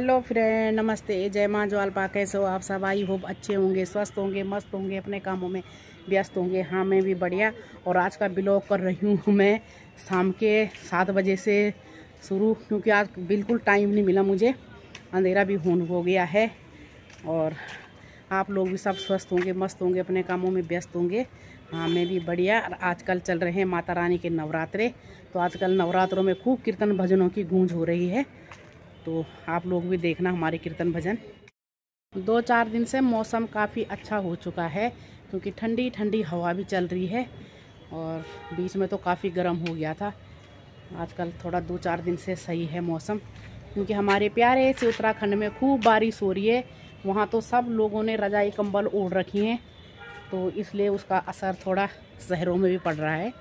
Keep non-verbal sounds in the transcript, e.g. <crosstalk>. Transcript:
Hello friend, नमस्ते। जय माँ ज्वालपा कैसे हो आप सब? आई होप अच्छे होंगे, स्वस्थ होंगे, मस्त होंगे, अपने कामों में व्यस्त होंगे। हाँ मैं भी बढ़िया। और आज का ब्लॉग कर रही हूँ <laughs> मैं शाम के सात बजे से शुरू, क्योंकि आज बिल्कुल टाइम नहीं मिला मुझे। अंधेरा भी होन हो गया है और आप लोग भी सब स्वस्थ होंगे, मस्त होंगे, अपने कामों में व्यस्त होंगे। हाँ मैं भी बढ़िया। आजकल चल रहे हैं माता रानी के नवरात्रे। तो आजकल नवरात्रों में खूब कीर्तन भजनों की गूंज हो रही है। तो आप लोग भी देखना हमारे कीर्तन भजन। दो चार दिन से मौसम काफ़ी अच्छा हो चुका है, क्योंकि ठंडी ठंडी हवा भी चल रही है और बीच में तो काफ़ी गर्म हो गया था। आजकल थोड़ा दो चार दिन से सही है मौसम, क्योंकि हमारे प्यारे से उत्तराखंड में खूब बारिश हो रही है। वहाँ तो सब लोगों ने रजाई, कंबल ओढ़ रखी हैं तो इसलिए उसका असर थोड़ा शहरों में भी पड़ रहा है।